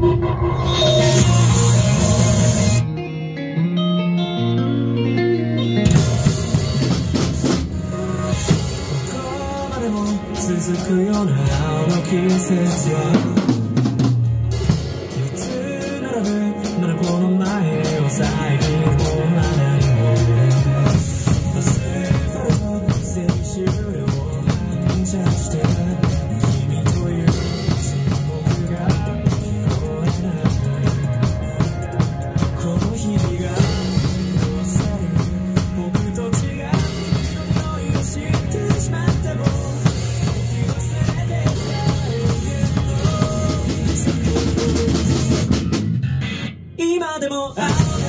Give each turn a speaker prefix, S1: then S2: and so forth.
S1: 続くようなあの季節いつ並ぶまだこの前を遮るもの何も忘れたら全終了感謝して不爱